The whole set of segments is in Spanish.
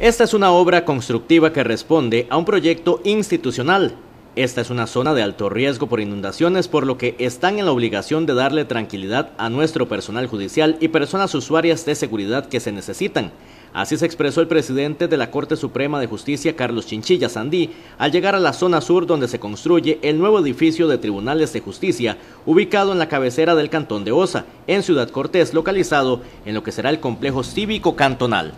Esta es una obra constructiva que responde a un proyecto institucional. Esta es una zona de alto riesgo por inundaciones, por lo que están en la obligación de darle tranquilidad a nuestro personal judicial y personas usuarias de seguridad que se necesitan. Así se expresó el presidente de la Corte Suprema de Justicia, Carlos Chinchilla Sandí, al llegar a la zona sur donde se construye el nuevo edificio de tribunales de justicia, ubicado en la cabecera del cantón de Osa, en Ciudad Cortés, localizado en lo que será el complejo cívico cantonal.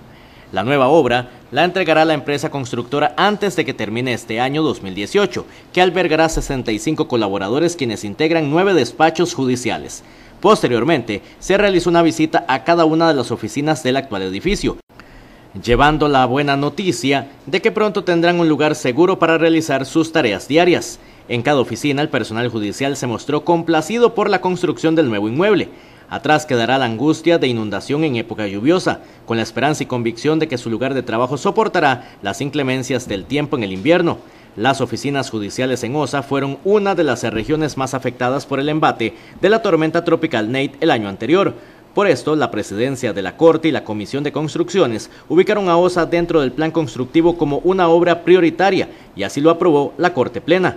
La nueva obra la entregará la empresa constructora antes de que termine este año 2018, que albergará 65 colaboradores quienes integran nueve despachos judiciales. Posteriormente, se realizó una visita a cada una de las oficinas del actual edificio, llevando la buena noticia de que pronto tendrán un lugar seguro para realizar sus tareas diarias. En cada oficina, el personal judicial se mostró complacido por la construcción del nuevo inmueble, Atrás quedará la angustia de inundación en época lluviosa, con la esperanza y convicción de que su lugar de trabajo soportará las inclemencias del tiempo en el invierno. Las oficinas judiciales en Osa fueron una de las regiones más afectadas por el embate de la tormenta tropical Nate el año anterior. Por esto, la presidencia de la Corte y la Comisión de Construcciones ubicaron a Osa dentro del plan constructivo como una obra prioritaria y así lo aprobó la Corte Plena.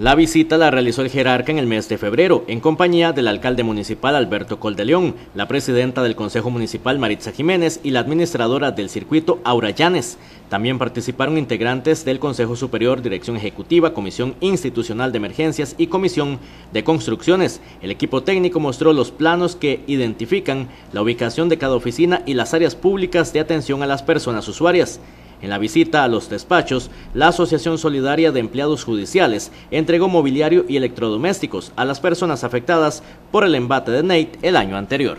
La visita la realizó el jerarca en el mes de febrero, en compañía del alcalde municipal Alberto Coldeleón, la presidenta del Consejo Municipal Maritza Jiménez y la administradora del circuito Aura Llanes. También participaron integrantes del Consejo Superior, Dirección Ejecutiva, Comisión Institucional de Emergencias y Comisión de Construcciones. El equipo técnico mostró los planos que identifican la ubicación de cada oficina y las áreas públicas de atención a las personas usuarias. En la visita a los despachos, la Asociación Solidaria de Empleados Judiciales entregó mobiliario y electrodomésticos a las personas afectadas por el embate de Nate el año anterior.